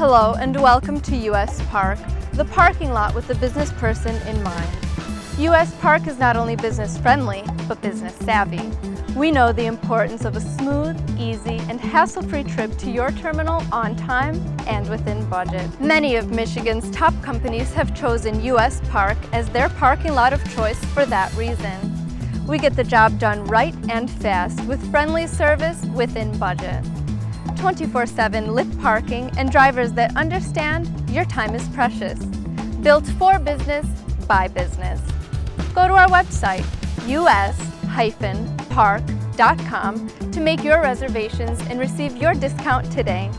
Hello and welcome to US Park, the parking lot with the business person in mind. US Park is not only business friendly, but business savvy. We know the importance of a smooth, easy, and hassle-free trip to your terminal on time and within budget. Many of Michigan's top companies have chosen US Park as their parking lot of choice for that reason. We get the job done right and fast with friendly service within budget. 24-7 lift parking and drivers that understand your time is precious. Built for business, by business. Go to our website, us-park.com to make your reservations and receive your discount today.